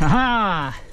哈哈。